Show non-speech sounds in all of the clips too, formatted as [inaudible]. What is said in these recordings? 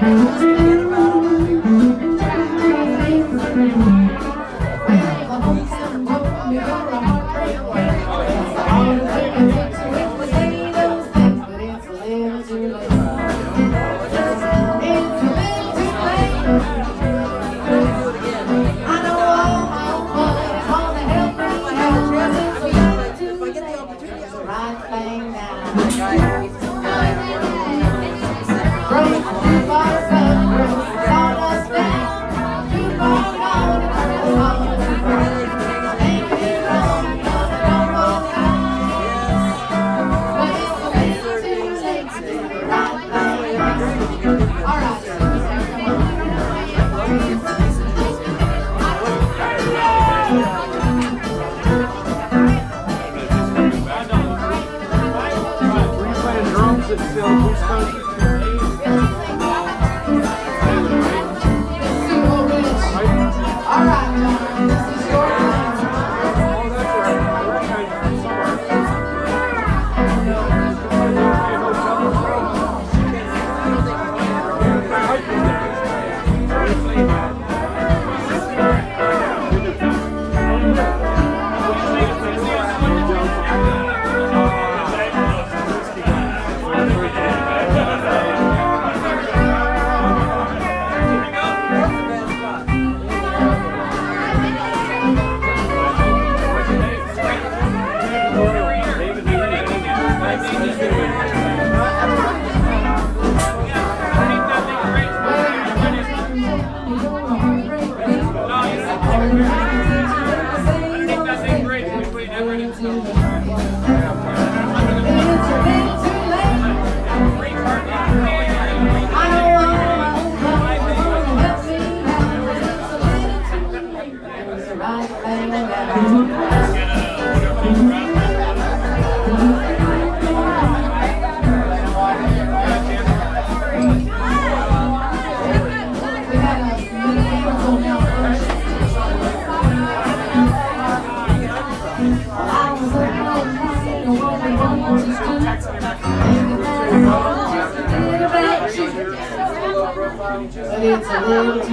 Thank you.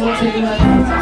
to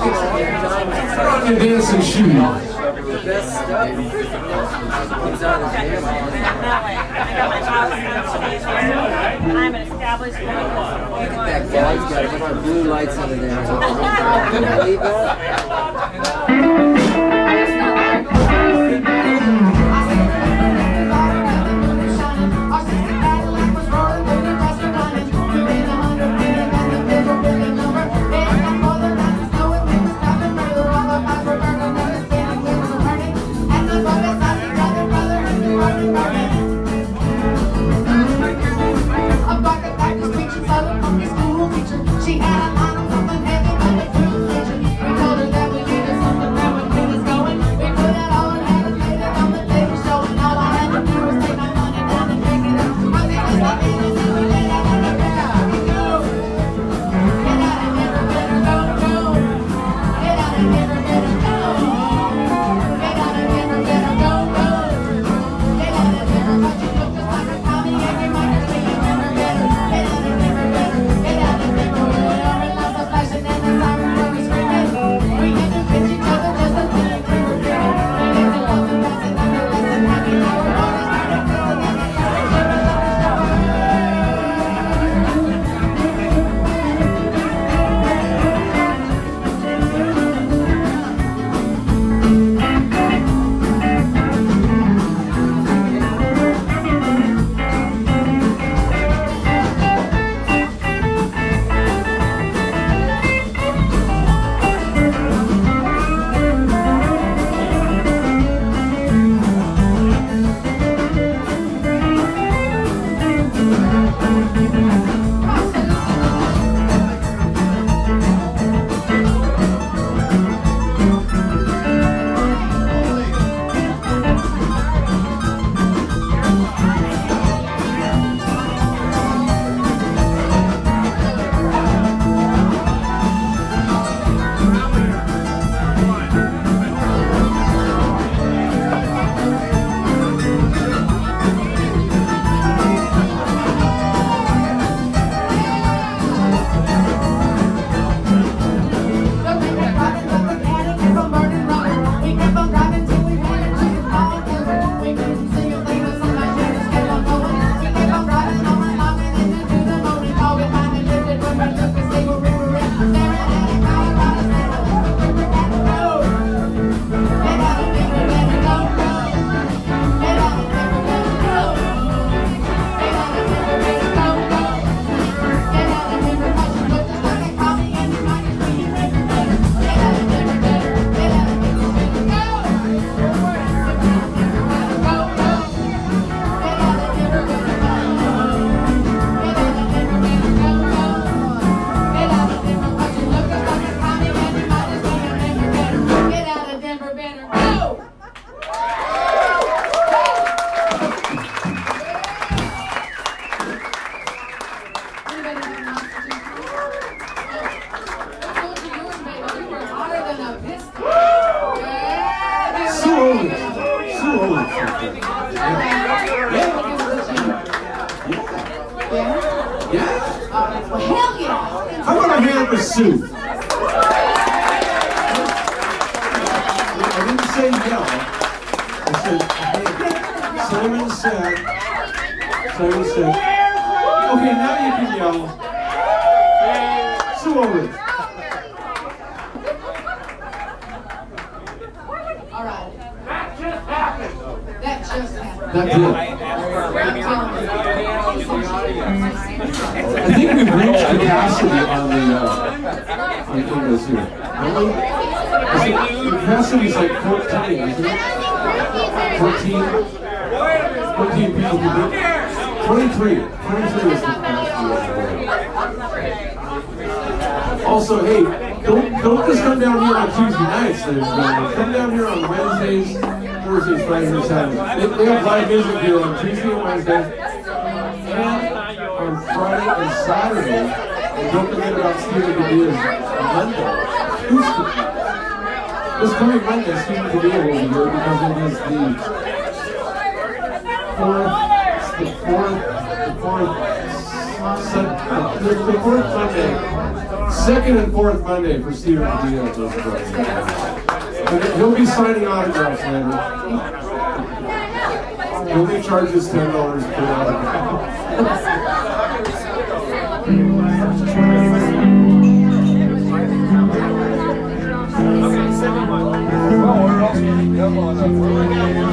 Put on your dancing shoes. I'm an established That guy's got a bunch of blue lights under there. Can you believe that? Suit. I didn't say yell. I said, hey, Simon said, Simon said, okay, now you can yell. Sue over. All right. That just happened. That just happened. That did. I think we've reached capacity on the, uh, English here. Haven't we? Is it- capacity's like 14, isn't it? 14? 14 people can do it. 23. 23 is the capacity. Also, hey, don't, don't just come down here on Tuesday nights, ladies gentlemen. Uh, come down here on Wednesdays, Thursdays, Fridays, Saturdays. They, they have live music here on Tuesday and Wednesday. And on Friday and Saturday. Don't forget about Stephen Padilla's Monday. Coming be here because it is the fourth, the fourth, the fourth, the, fourth Monday, second and fourth Monday for Stephen places. He'll be signing autographs later. He only charges ten dollars per autograph. Here's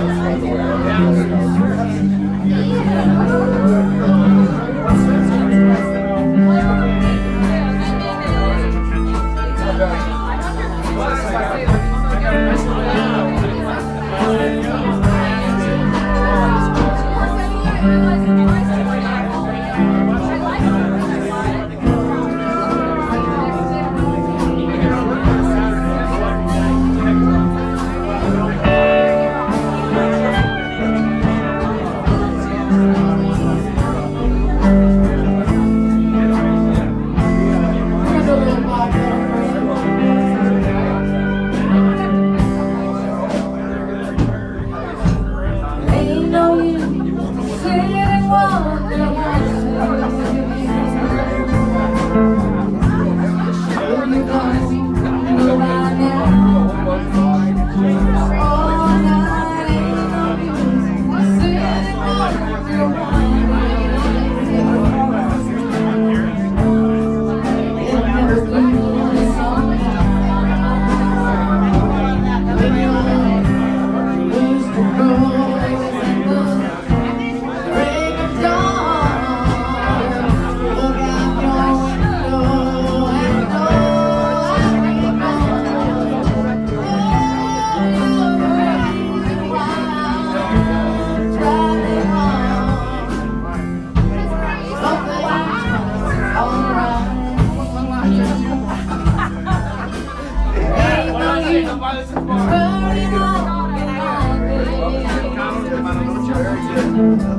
Burning up I'm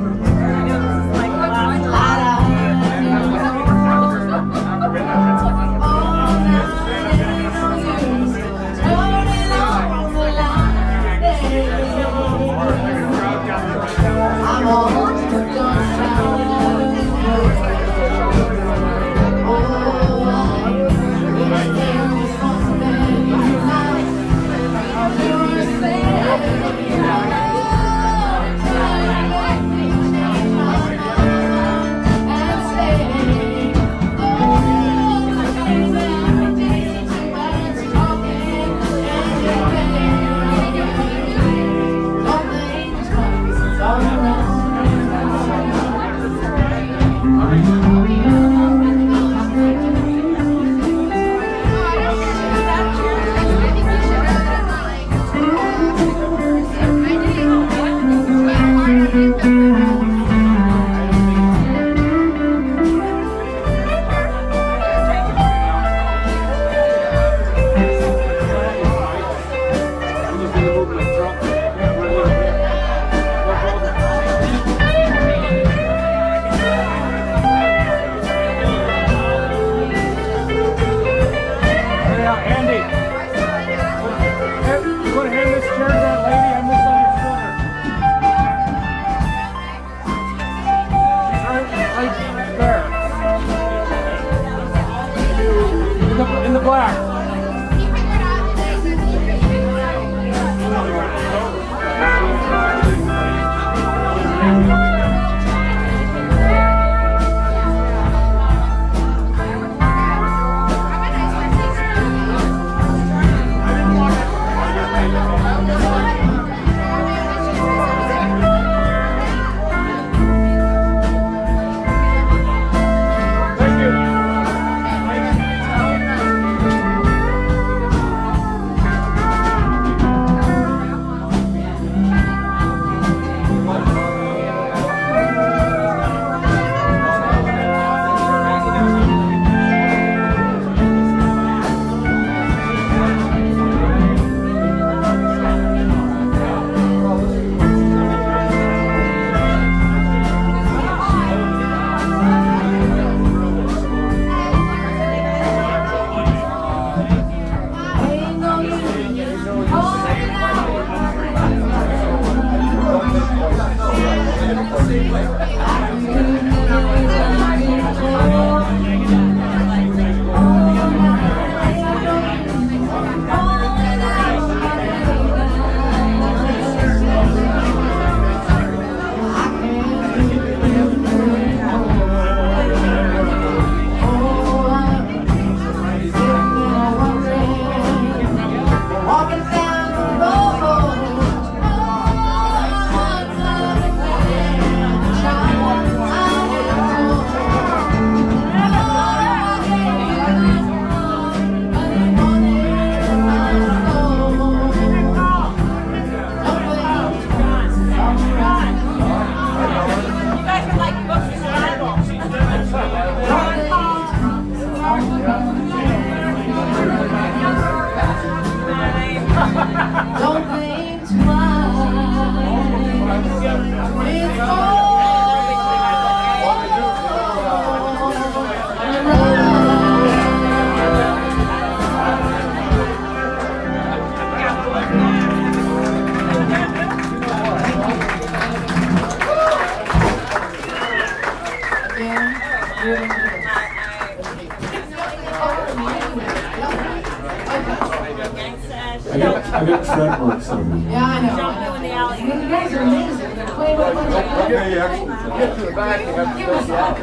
I got, I got tread marks on me. Yeah, I know. Don't in the alley. You guys are amazing. You're playing with a bunch of Okay, actually, get to the back, you have to go south.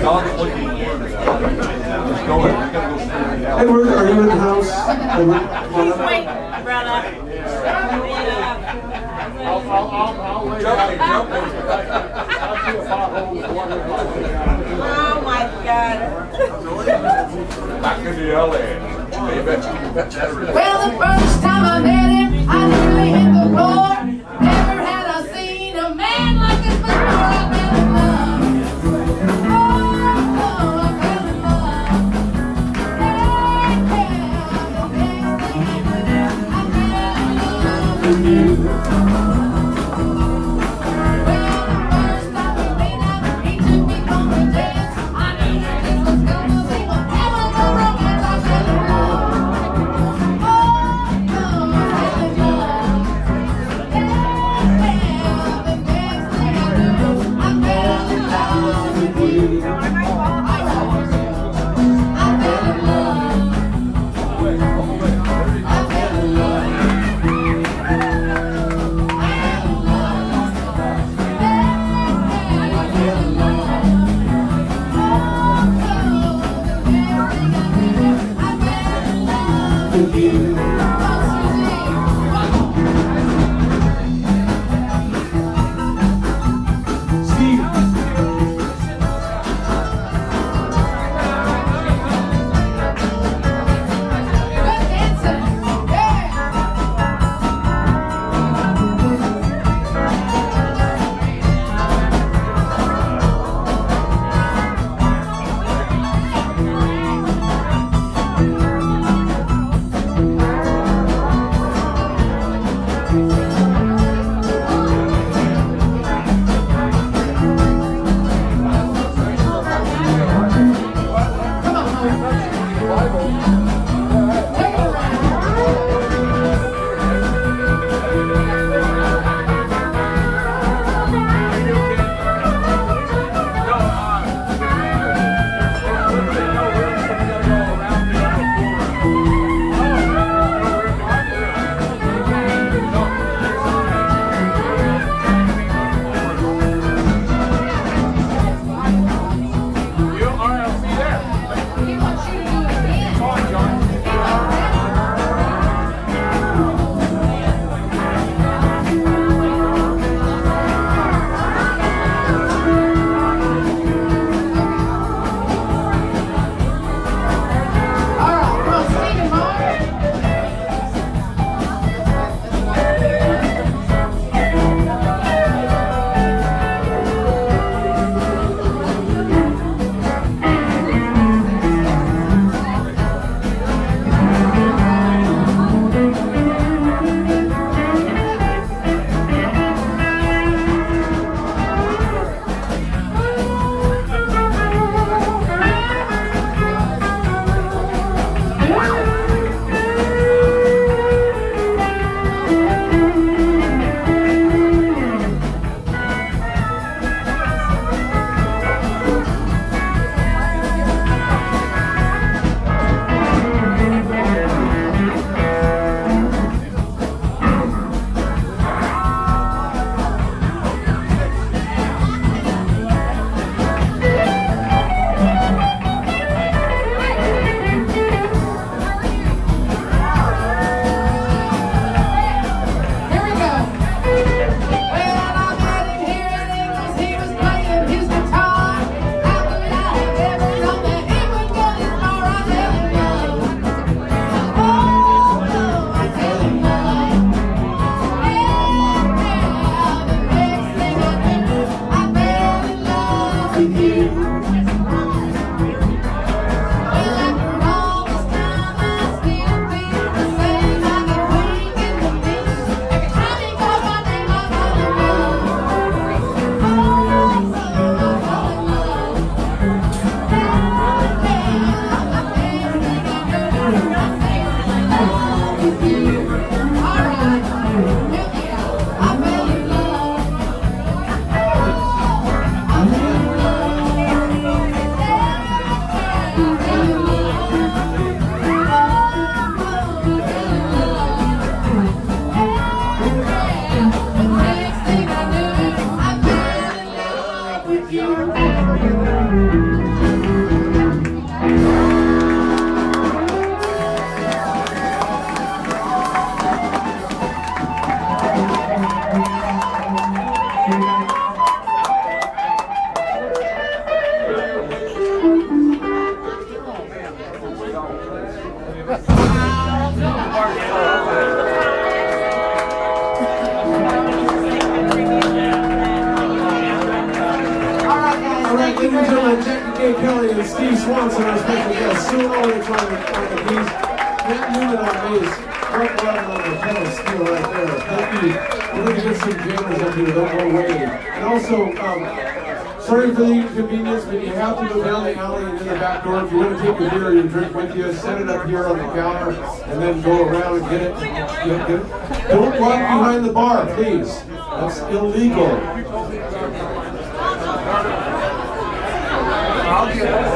Dog's looking. Just go in, we gotta go straight down. Edward, are you in the house? Edward, come on Please up. wait, brother. Jumping, [laughs] jumping. Oh my God. Back in the alley. They bet you, bet you. Well, the first time I met him, Steve Swanson, our special guests. Sue Ulrich on the, on the keys. Matt Newman on bass. Mark Martin on the pedal steel right there. Thank you. We're going to get some jammers up here. Don't go away. And also, um, sorry for the inconvenience, but you have to go down the alley and in the back door. If you want to take a beer or your drink with you, set it up here on the counter and then go around and get it. Get, get it. Don't walk behind the bar, please. That's illegal. I'll get